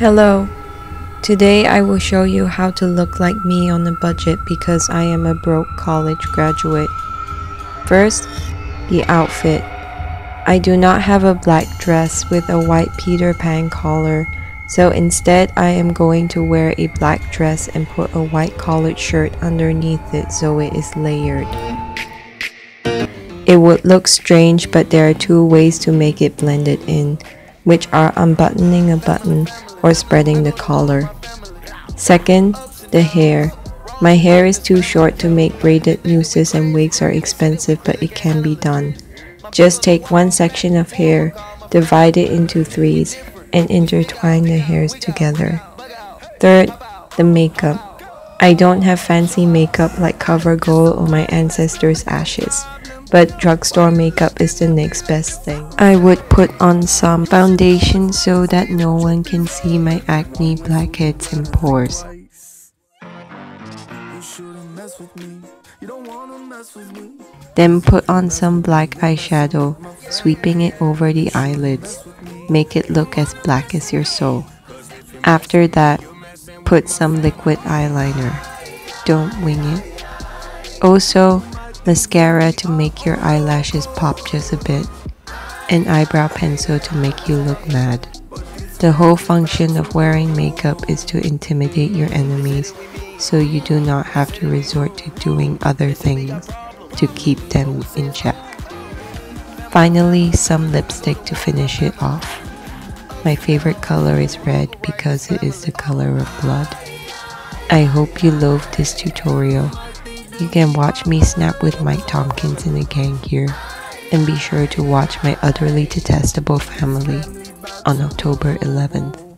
Hello. Today I will show you how to look like me on a budget because I am a broke college graduate. First, the outfit. I do not have a black dress with a white Peter Pan collar, so instead I am going to wear a black dress and put a white collared shirt underneath it so it is layered. It would look strange but there are two ways to make it blended in, which are unbuttoning a button or spreading the collar. Second, the hair. My hair is too short to make braided nooses and wigs are expensive but it can be done. Just take one section of hair, divide it into threes, and intertwine the hairs together. Third, the makeup. I don't have fancy makeup like CoverGirl or my ancestors' ashes but drugstore makeup is the next best thing. I would put on some foundation so that no one can see my acne, blackheads, and pores. Then put on some black eyeshadow, sweeping it over the eyelids. Make it look as black as your soul. After that, put some liquid eyeliner. Don't wing it. Also, mascara to make your eyelashes pop just a bit, and eyebrow pencil to make you look mad. The whole function of wearing makeup is to intimidate your enemies so you do not have to resort to doing other things to keep them in check. Finally, some lipstick to finish it off. My favorite color is red because it is the color of blood. I hope you loved this tutorial. You can watch me snap with Mike Tompkins and the gang here, and be sure to watch my utterly detestable family on October 11th.